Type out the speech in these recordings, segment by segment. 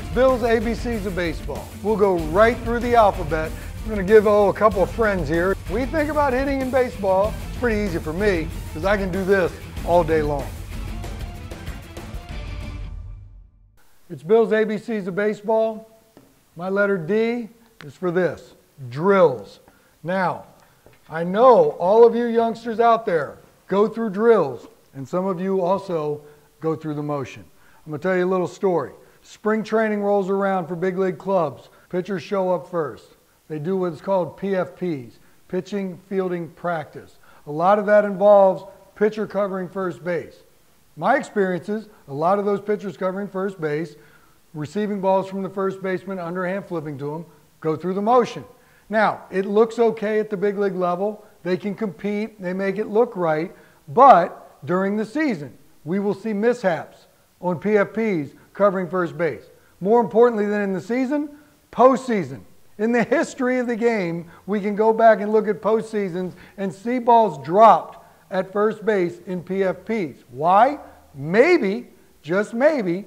It's Bill's ABCs of baseball. We'll go right through the alphabet. I'm going to give oh, a couple of friends here. We think about hitting in baseball, it's pretty easy for me because I can do this all day long. It's Bill's ABCs of baseball. My letter D is for this drills. Now, I know all of you youngsters out there go through drills, and some of you also go through the motion. I'm to tell you a little story. Spring training rolls around for big league clubs. Pitchers show up first. They do what's called PFPs, pitching fielding practice. A lot of that involves pitcher covering first base. My experiences, a lot of those pitchers covering first base, receiving balls from the first baseman, underhand flipping to them, go through the motion. Now, it looks okay at the big league level. They can compete, they make it look right, but during the season, we will see mishaps on PFPs covering first base. More importantly than in the season, postseason. In the history of the game, we can go back and look at postseasons and see balls dropped at first base in PFPs. Why? Maybe, just maybe,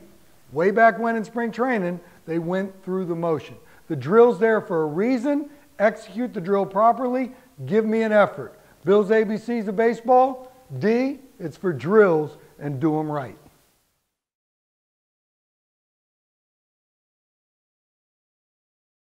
way back when in spring training, they went through the motion. The drill's there for a reason. Execute the drill properly. Give me an effort. Bill's ABCs of baseball. D, it's for drills and do them right.